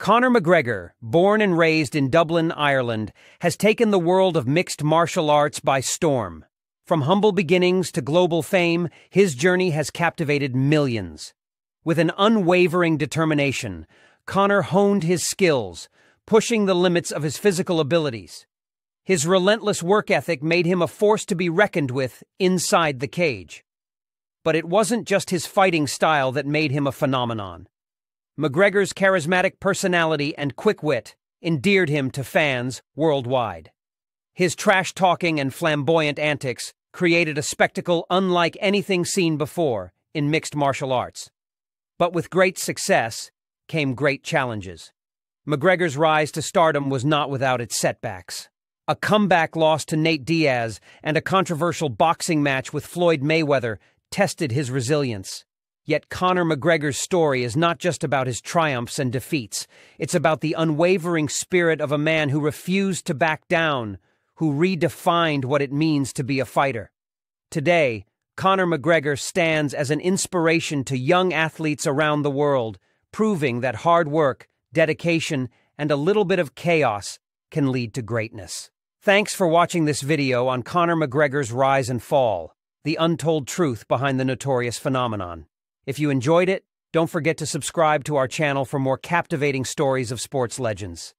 Conor McGregor, born and raised in Dublin, Ireland, has taken the world of mixed martial arts by storm. From humble beginnings to global fame, his journey has captivated millions. With an unwavering determination, Conor honed his skills, pushing the limits of his physical abilities. His relentless work ethic made him a force to be reckoned with inside the cage. But it wasn't just his fighting style that made him a phenomenon. McGregor's charismatic personality and quick wit endeared him to fans worldwide. His trash talking and flamboyant antics created a spectacle unlike anything seen before in mixed martial arts. But with great success came great challenges. McGregor's rise to stardom was not without its setbacks. A comeback loss to Nate Diaz and a controversial boxing match with Floyd Mayweather tested his resilience. Yet Conor McGregor's story is not just about his triumphs and defeats. It's about the unwavering spirit of a man who refused to back down, who redefined what it means to be a fighter. Today, Conor McGregor stands as an inspiration to young athletes around the world, proving that hard work, dedication, and a little bit of chaos can lead to greatness. Thanks for watching this video on Conor McGregor's rise and fall, the untold truth behind the notorious phenomenon. If you enjoyed it, don't forget to subscribe to our channel for more captivating stories of sports legends.